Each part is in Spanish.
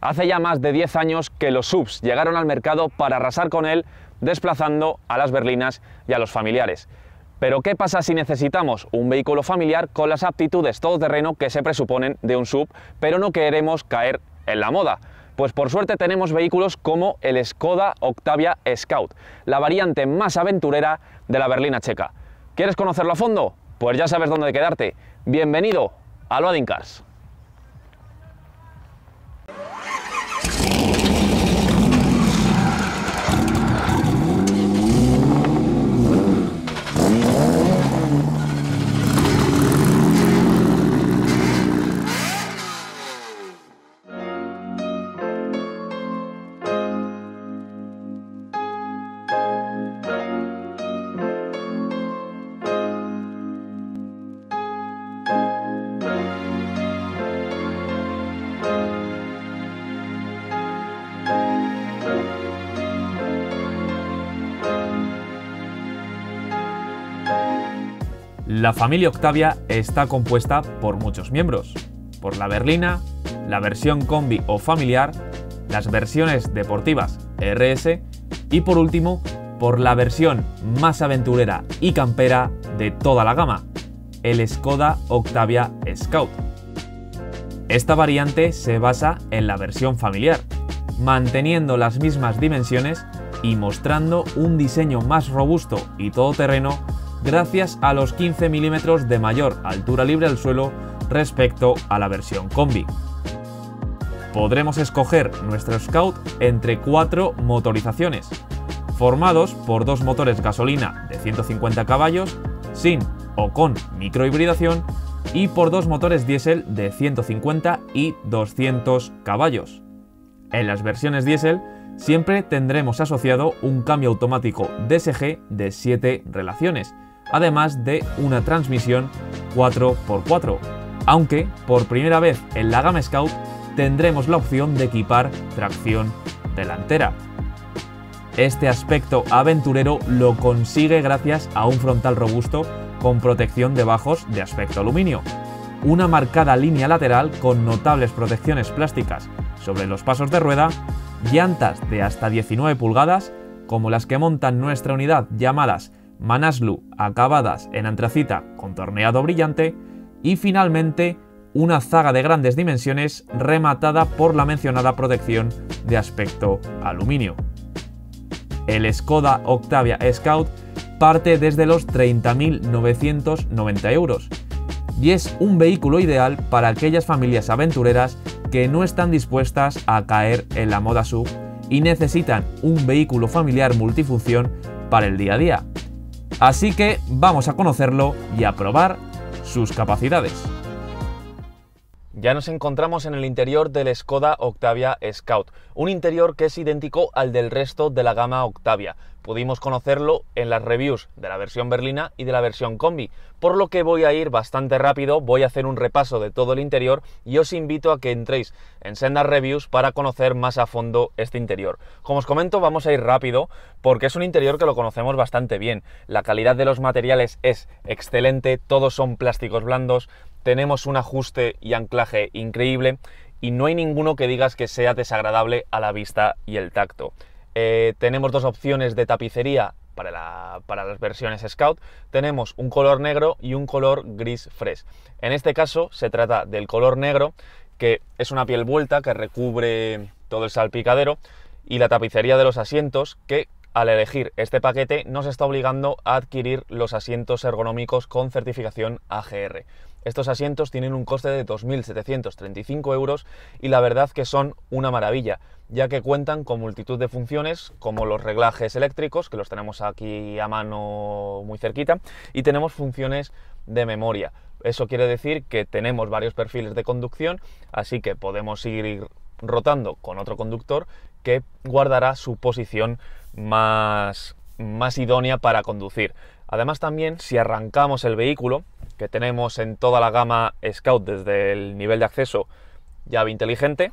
Hace ya más de 10 años que los subs llegaron al mercado para arrasar con él, desplazando a las berlinas y a los familiares. Pero ¿qué pasa si necesitamos un vehículo familiar con las aptitudes todoterreno que se presuponen de un sub, pero no queremos caer en la moda? Pues por suerte tenemos vehículos como el Skoda Octavia Scout, la variante más aventurera de la berlina checa. ¿Quieres conocerlo a fondo? Pues ya sabes dónde quedarte. Bienvenido a Loading Cars. La familia Octavia está compuesta por muchos miembros, por la berlina, la versión combi o familiar, las versiones deportivas RS y por último por la versión más aventurera y campera de toda la gama, el Skoda Octavia Scout. Esta variante se basa en la versión familiar, manteniendo las mismas dimensiones y mostrando un diseño más robusto y todoterreno gracias a los 15 milímetros de mayor altura libre al suelo respecto a la versión combi. Podremos escoger nuestro Scout entre cuatro motorizaciones, formados por dos motores gasolina de 150 caballos, sin o con microhibridación, y por dos motores diésel de 150 y 200 caballos. En las versiones diésel siempre tendremos asociado un cambio automático DSG de 7 relaciones, además de una transmisión 4x4, aunque por primera vez en la gama Scout tendremos la opción de equipar tracción delantera. Este aspecto aventurero lo consigue gracias a un frontal robusto con protección de bajos de aspecto aluminio, una marcada línea lateral con notables protecciones plásticas sobre los pasos de rueda, llantas de hasta 19 pulgadas, como las que montan nuestra unidad llamadas Manaslu acabadas en antracita con torneado brillante y finalmente una zaga de grandes dimensiones rematada por la mencionada protección de aspecto aluminio. El Skoda Octavia Scout parte desde los 30.990 euros y es un vehículo ideal para aquellas familias aventureras que no están dispuestas a caer en la moda sub y necesitan un vehículo familiar multifunción para el día a día. Así que vamos a conocerlo y a probar sus capacidades. Ya nos encontramos en el interior del Skoda Octavia Scout, un interior que es idéntico al del resto de la gama Octavia. Pudimos conocerlo en las reviews de la versión berlina y de la versión combi, por lo que voy a ir bastante rápido, voy a hacer un repaso de todo el interior y os invito a que entréis en sendas reviews para conocer más a fondo este interior. Como os comento, vamos a ir rápido porque es un interior que lo conocemos bastante bien. La calidad de los materiales es excelente, todos son plásticos blandos, tenemos un ajuste y anclaje increíble y no hay ninguno que digas que sea desagradable a la vista y el tacto. Eh, tenemos dos opciones de tapicería para, para, las versiones Scout. Tenemos un color negro y un color gris fresh. En este caso se trata del color negro, que es una piel vuelta que recubre todo el salpicadero, y la tapicería de los asientos, que al elegir este paquete nos está obligando a adquirir los asientos ergonómicos con certificación AGR. Estos asientos tienen un coste de 2.735 euros y la verdad que son una maravilla, ya que cuentan con multitud de funciones como los reglajes eléctricos, que los tenemos aquí a mano muy cerquita, y tenemos funciones de memoria. Eso quiere decir que tenemos varios perfiles de conducción, así que podemos ir rotando con otro conductor que guardará su posición más, más idónea para conducir. Además también si arrancamos el vehículo, que tenemos en toda la gama Scout desde el nivel de acceso llave inteligente,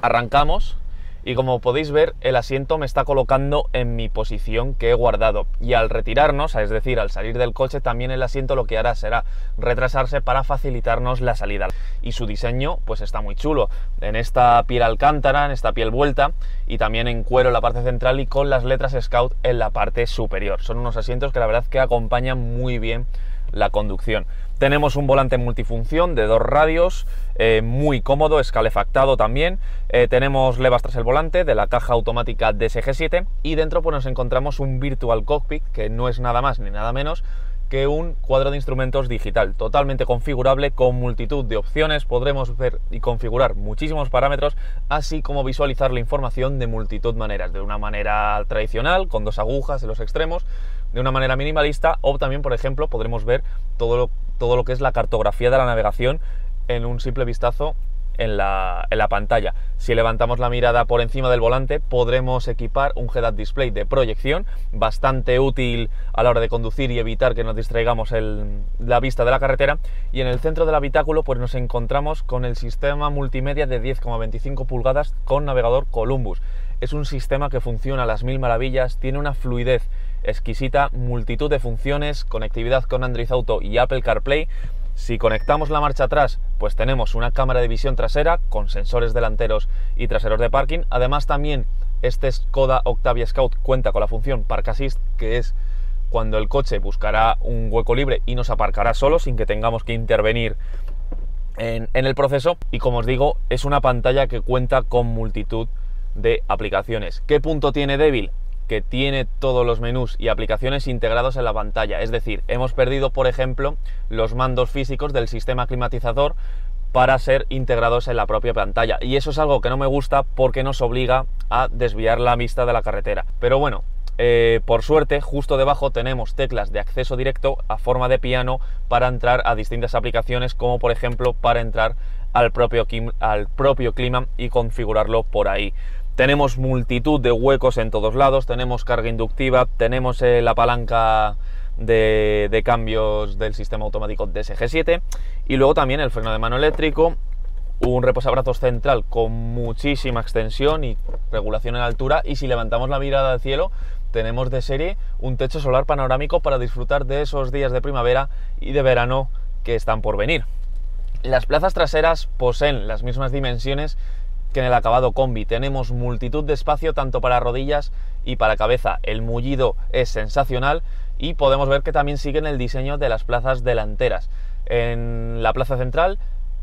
arrancamos y como podéis ver el asiento me está colocando en mi posición que he guardado y al retirarnos, es decir, al salir del coche también el asiento lo que hará será retrasarse para facilitarnos la salida y su diseño pues está muy chulo en esta piel alcántara, en esta piel vuelta y también en cuero en la parte central y con las letras Scout en la parte superior. Son unos asientos que la verdad que acompañan muy bien la conducción. Tenemos un volante multifunción de dos radios, eh, muy cómodo, escalefactado también. Eh, tenemos levas tras el volante de la caja automática DSG7 y dentro pues nos encontramos un Virtual Cockpit que no es nada más ni nada menos que un cuadro de instrumentos digital, totalmente configurable con multitud de opciones, podremos ver y configurar muchísimos parámetros, así como visualizar la información de multitud maneras, de una manera tradicional, con dos agujas en los extremos, de una manera minimalista, o también, por ejemplo, podremos ver todo lo, todo lo que es la cartografía de la navegación en un simple vistazo en la, pantalla. Si levantamos la mirada por encima del volante, podremos equipar un head-up display de proyección, bastante útil a la hora de conducir y evitar que nos distraigamos la vista de la carretera. Y en el centro del habitáculo, pues nos encontramos con el sistema multimedia de 10,25 pulgadas con navegador Columbus. Es un sistema que funciona a las mil maravillas, tiene una fluidez exquisita, multitud de funciones, conectividad con Android Auto y Apple CarPlay si conectamos la marcha atrás, pues tenemos una cámara de visión trasera con sensores delanteros y traseros de parking. Además también este Skoda Octavia Scout cuenta con la función Park Assist, que es cuando el coche buscará un hueco libre y nos aparcará solo sin que tengamos que intervenir en, en el proceso. Y como os digo, es una pantalla que cuenta con multitud de aplicaciones. ¿Qué punto tiene débil? Que tiene todos los menús y aplicaciones integrados en la pantalla. Es decir, hemos perdido, por ejemplo, los mandos físicos del sistema climatizador para ser integrados en la propia pantalla. Y eso es algo que no me gusta porque nos obliga a desviar la vista de la carretera. Pero bueno, eh, por suerte, justo debajo tenemos teclas de acceso directo a forma de piano para entrar a distintas aplicaciones, como por ejemplo para entrar al propio, al propio clima y configurarlo por ahí. Tenemos multitud de huecos en todos lados, tenemos carga inductiva, tenemos eh, la palanca de, cambios del sistema automático DSG7 y luego también el freno de mano eléctrico, un reposabrazos central con muchísima extensión y regulación en altura y si levantamos la mirada al cielo tenemos de serie un techo solar panorámico para disfrutar de esos días de primavera y de verano que están por venir. Las plazas traseras poseen las mismas dimensiones que en el acabado combi. Tenemos multitud de espacio tanto para rodillas y para cabeza. El mullido es sensacional y podemos ver que también siguen el diseño de las plazas delanteras. En la plaza central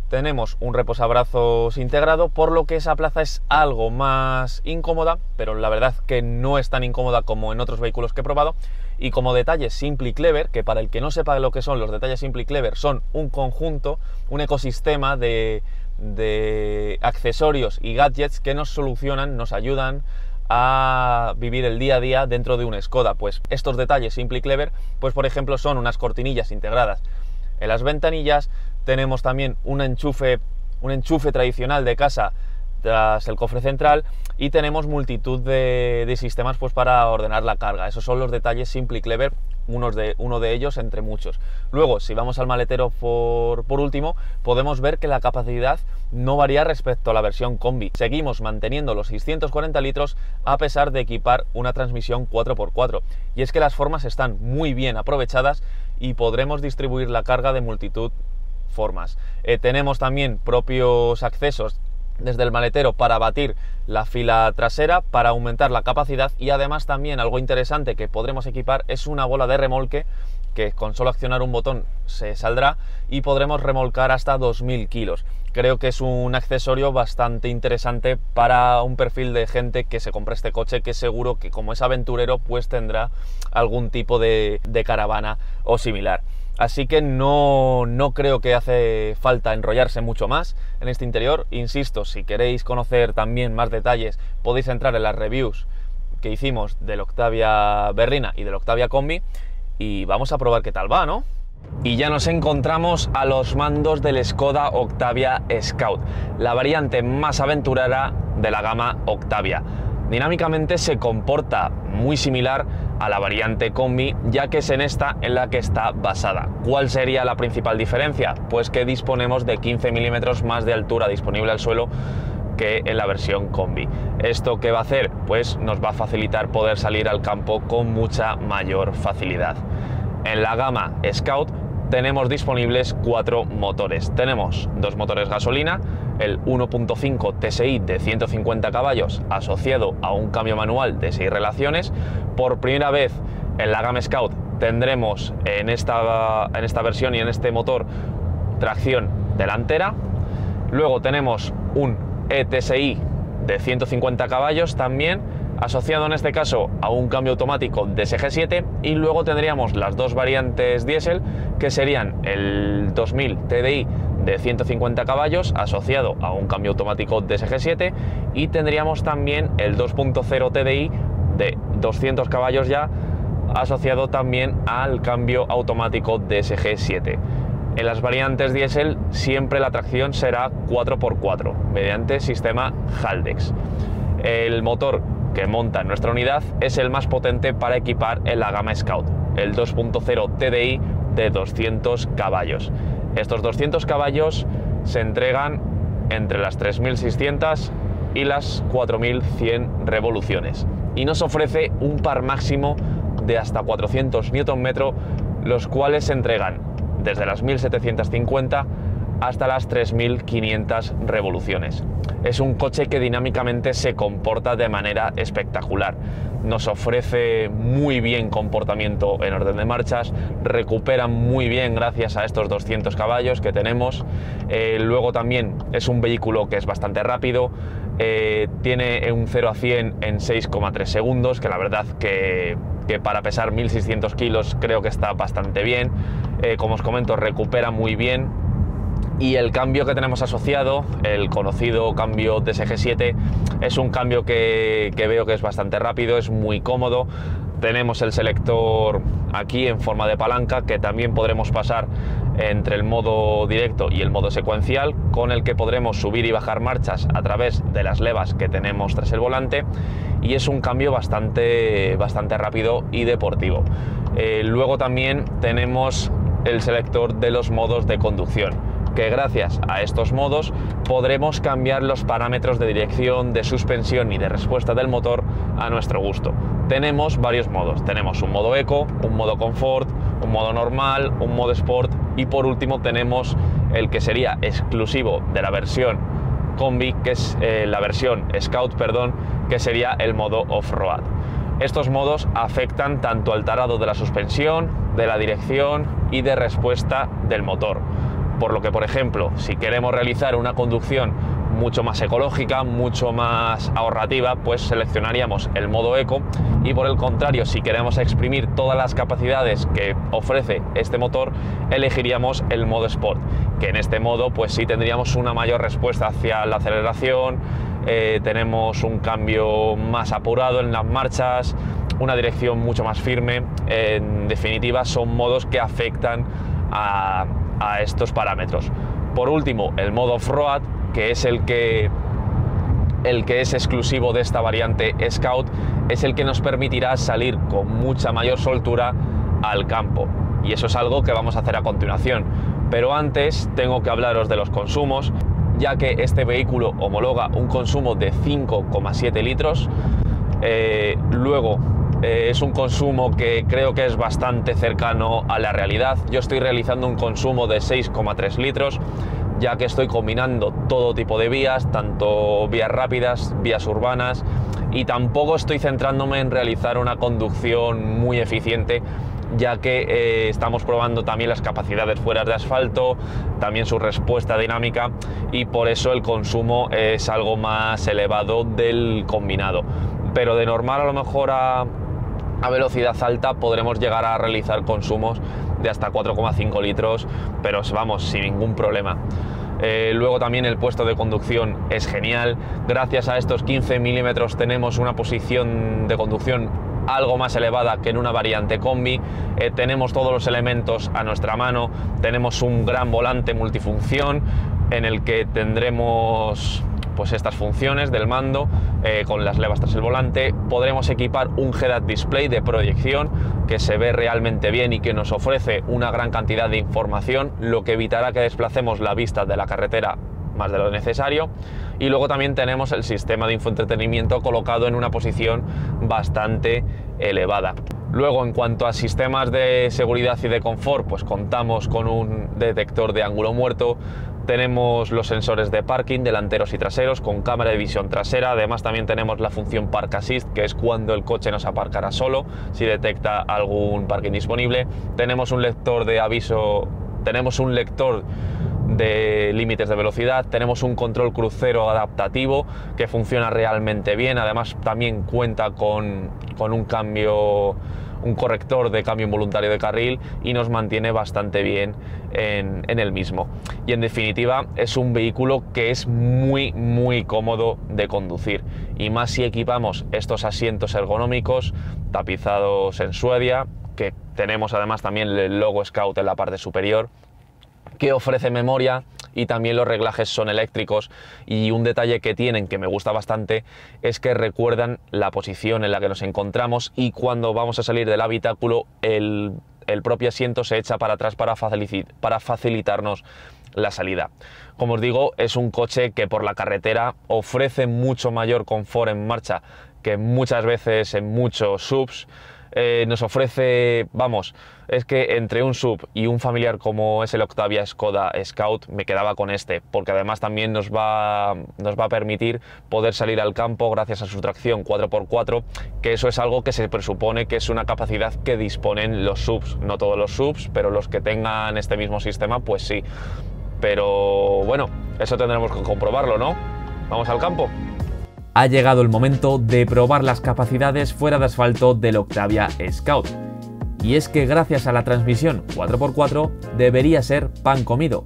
tenemos un reposabrazos integrado, por lo que esa plaza es algo más incómoda, pero la verdad que no es tan incómoda como en otros vehículos que he probado. Y como detalle simple y clever, que para el que no sepa lo que son los detalles simple y clever, son un conjunto, un ecosistema de, de accesorios y gadgets que nos solucionan, nos ayudan a vivir el día a día dentro de un Skoda. Pues estos detalles simple y clever, pues por ejemplo son unas cortinillas integradas en las ventanillas, tenemos también un enchufe, un enchufe tradicional de casa tras el cofre central y tenemos multitud de, sistemas pues para ordenar la carga. Esos son los detalles simple y clever unos de, uno de ellos entre muchos. Luego, si vamos al maletero por, por último, podemos ver que la capacidad no varía respecto a la versión combi. Seguimos manteniendo los 640 litros a pesar de equipar una transmisión 4x4. Y es que las formas están muy bien aprovechadas y podremos distribuir la carga de multitud formas. Eh, tenemos también propios accesos desde el maletero para batir la fila trasera, para aumentar la capacidad y además también algo interesante que podremos equipar es una bola de remolque que con solo accionar un botón se saldrá y podremos remolcar hasta 2000 kilos. Creo que es un accesorio bastante interesante para un perfil de gente que se compre este coche que seguro que como es aventurero pues tendrá algún tipo de, de caravana o similar. Así que no, creo que hace falta enrollarse mucho más en este interior. Insisto, si queréis conocer también más detalles, podéis entrar en las reviews que hicimos del Octavia Berlina y del Octavia Combi y vamos a probar qué tal va, ¿no? Y ya nos encontramos a los mandos del Skoda Octavia Scout, la variante más aventurera de la gama Octavia. Dinámicamente se comporta muy similar a la variante Combi, ya que es en esta en la que está basada. ¿Cuál sería la principal diferencia? Pues que disponemos de 15 milímetros más de altura disponible al suelo que en la versión combi. ¿Esto qué va a hacer? Pues nos va a facilitar poder salir al campo con mucha mayor facilidad. En la gama Scout tenemos disponibles cuatro motores. Tenemos dos motores gasolina, el 1.5 TSI de 150 caballos asociado a un cambio manual de 6 relaciones. Por primera vez en la gama Scout tendremos en esta, en esta versión y en este motor tracción delantera. Luego tenemos un ETSI de 150 caballos también asociado en este caso a un cambio automático de SG7 y luego tendríamos las dos variantes diésel que serían el 2000 TDI de 150 caballos asociado a un cambio automático de SG7 y tendríamos también el 2.0 TDI de 200 caballos ya asociado también al cambio automático de SG7. En las variantes diésel siempre la tracción será 4x4 mediante sistema Haldex. El motor que monta nuestra unidad es el más potente para equipar en la gama Scout, el 2.0 TDI de 200 caballos. Estos 200 caballos se entregan entre las 3.600 y las 4.100 revoluciones. Y nos ofrece un par máximo de hasta 400 Nm, los cuales se entregan desde las 1.750 hasta las 3.500 revoluciones. Es un coche que dinámicamente se comporta de manera espectacular. Nos ofrece muy bien comportamiento en orden de marchas, recupera muy bien gracias a estos 200 caballos que tenemos. Eh, luego también es un vehículo que es bastante rápido, eh, tiene un 0 a 100 en 6,3 segundos, que la verdad que, para pesar 1600 kilos creo que está bastante bien. Eh, como os comento, recupera muy bien y el cambio que tenemos asociado, el conocido cambio TSG7, es un cambio que, veo que es bastante rápido, es muy cómodo. Tenemos el selector aquí en forma de palanca que también podremos pasar entre el modo directo y el modo secuencial con el que podremos subir y bajar marchas a través de las levas que tenemos tras el volante y es un cambio bastante, bastante rápido y deportivo. Eh, luego también tenemos el selector de los modos de conducción que gracias a estos modos podremos cambiar los parámetros de dirección, de suspensión y de respuesta del motor a nuestro gusto. Tenemos varios modos. Tenemos un modo eco, un modo confort, un modo normal, un modo sport y por último tenemos el que sería exclusivo de la versión combi, que es eh, la versión Scout, perdón, que sería el modo off-road. Estos modos afectan tanto al tarado de la suspensión, de la dirección y de respuesta del motor por lo que, por ejemplo, si queremos realizar una conducción mucho más ecológica, mucho más ahorrativa, pues seleccionaríamos el modo eco. Y por el contrario, si queremos exprimir todas las capacidades que ofrece este motor, elegiríamos el modo sport, que en este modo pues sí tendríamos una mayor respuesta hacia la aceleración, eh, tenemos un cambio más apurado en las marchas, una dirección mucho más firme, en definitiva son modos que afectan a a estos parámetros. Por último, el modo off-road, que es el que el que es exclusivo de esta variante Scout, es el que nos permitirá salir con mucha mayor soltura al campo. Y eso es algo que vamos a hacer a continuación. Pero antes tengo que hablaros de los consumos, ya que este vehículo homologa un consumo de 5,7 litros. Eh, luego eh, es un consumo que creo que es bastante cercano a la realidad. Yo estoy realizando un consumo de 6,3 litros, ya que estoy combinando todo tipo de vías, tanto vías rápidas, vías urbanas, y tampoco estoy centrándome en realizar una conducción muy eficiente ya que eh, estamos probando también las capacidades fuera de asfalto, también su respuesta dinámica y por eso el consumo es algo más elevado del combinado. Pero de normal a lo mejor a, a velocidad alta podremos llegar a realizar consumos de hasta 4,5 litros, pero vamos, sin ningún problema. Eh, luego también el puesto de conducción es genial. Gracias a estos 15 milímetros tenemos una posición de conducción algo más elevada que en una variante combi. Eh, tenemos todos los elementos a nuestra mano. Tenemos un gran volante multifunción en el que tendremos pues estas funciones del mando eh, con las levas tras el volante. Podremos equipar un head-up display de proyección que se ve realmente bien y que nos ofrece una gran cantidad de información, lo que evitará que desplacemos la vista de la carretera más de lo necesario. y luego también tenemos el sistema de infoentretenimiento colocado en una posición bastante elevada. Luego, en cuanto a sistemas de seguridad y de confort, pues contamos con un detector de ángulo muerto, tenemos los sensores de parking delanteros y traseros con cámara de visión trasera. Además también tenemos la función Park Assist, que es cuando el coche nos aparcará solo si detecta algún parking disponible. Tenemos un lector de aviso, tenemos un lector de límites de velocidad, tenemos un control crucero adaptativo que funciona realmente bien, además también cuenta con, con un cambio un corrector de cambio involuntario de carril y nos mantiene bastante bien en, el mismo. Y en definitiva es un vehículo que es muy muy cómodo de conducir y más si equipamos estos asientos ergonómicos tapizados en Suedia que tenemos además también el logo Scout en la parte superior que ofrece memoria y también los reglajes son eléctricos y un detalle que tienen que me gusta bastante es que recuerdan la posición en la que nos encontramos y cuando vamos a salir del habitáculo el, propio asiento se echa para atrás para, para facilitarnos la salida. Como os digo, es un coche que por la carretera ofrece mucho mayor confort en marcha que muchas veces en muchos subs. Eh, nos ofrece, vamos, es que entre un sub y un familiar como es el Octavia Skoda Scout me quedaba con este, porque además también nos va, nos va a permitir poder salir al campo gracias a su tracción 4x4, que eso es algo que se presupone que es una capacidad que disponen los subs, no todos los subs, pero los que tengan este mismo sistema, pues sí. Pero bueno, eso tendremos que comprobarlo, ¿no? Vamos al campo ha llegado el momento de probar las capacidades fuera de asfalto del Octavia Scout. Y es que gracias a la transmisión 4x4 debería ser pan comido.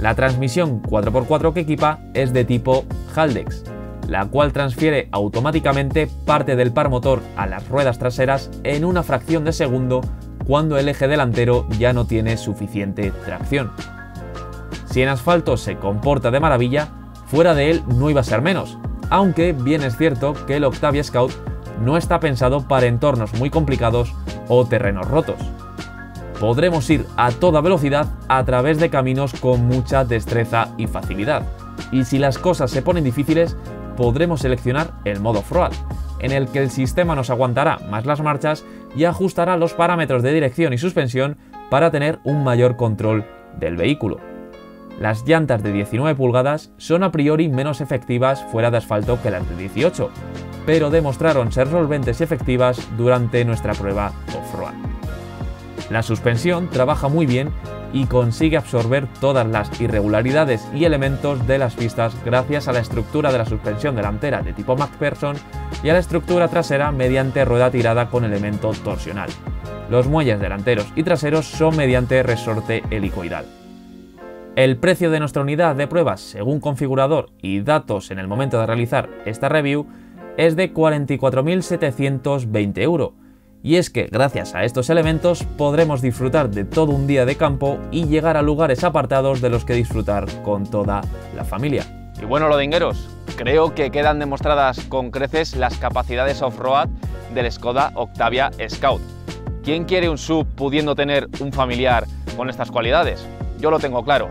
La transmisión 4x4 que equipa es de tipo Haldex, la cual transfiere automáticamente parte del par motor a las ruedas traseras en una fracción de segundo cuando el eje delantero ya no tiene suficiente tracción. Si en asfalto se comporta de maravilla, fuera de él no iba a ser menos, aunque bien es cierto que el Octavia Scout no está pensado para entornos muy complicados o terrenos rotos. Podremos ir a toda velocidad a través de caminos con mucha destreza y facilidad. Y si las cosas se ponen difíciles, podremos seleccionar el modo Froad, en el que el sistema nos aguantará más las marchas y ajustará los parámetros de dirección y suspensión para tener un mayor control del vehículo. Las llantas de 19 pulgadas son a priori menos efectivas fuera de asfalto que las de 18, pero demostraron ser solventes y efectivas durante nuestra prueba off-road. La suspensión trabaja muy bien y consigue absorber todas las irregularidades y elementos de las pistas gracias a la estructura de la suspensión delantera de tipo MacPherson y a la estructura trasera mediante rueda tirada con elemento torsional. Los muelles delanteros y traseros son mediante resorte helicoidal. El precio de nuestra unidad de pruebas según configurador y datos en el momento de realizar esta review es de 44.720 euros. Y es que gracias a estos elementos podremos disfrutar de todo un día de campo y llegar a lugares apartados de los que disfrutar con toda la familia. Y bueno, lodingueros, creo que quedan demostradas con creces las capacidades off-road del Skoda Octavia Scout. ¿Quién quiere un sub pudiendo tener un familiar con estas cualidades? Yo lo tengo claro.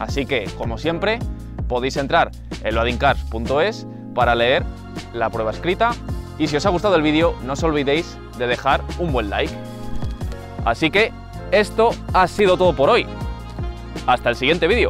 Así que, como siempre, podéis entrar en loadincars.es para leer la prueba escrita y si os ha gustado el vídeo no os olvidéis de dejar un buen like. Así que esto ha sido todo por hoy. Hasta el siguiente vídeo.